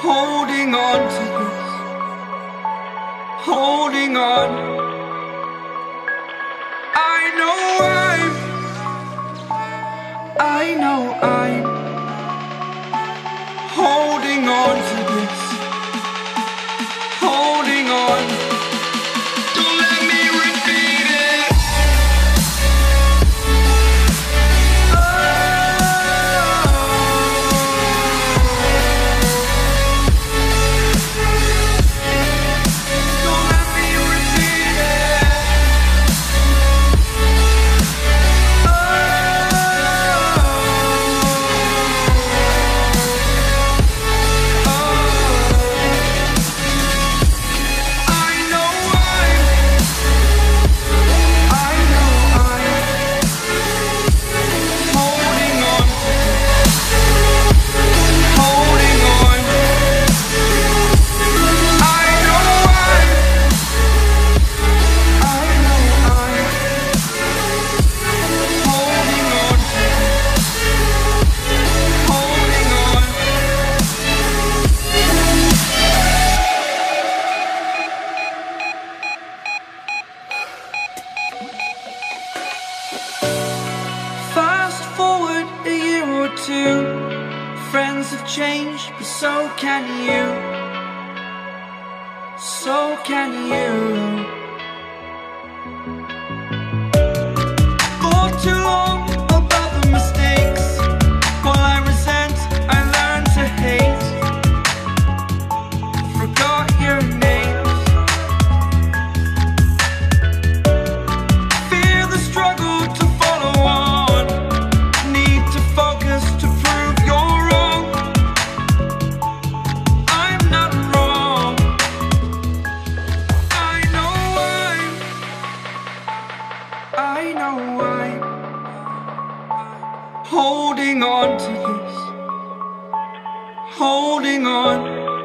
holding on to this, holding on. Things have changed, but so can you. So can you. holding on to this, holding on.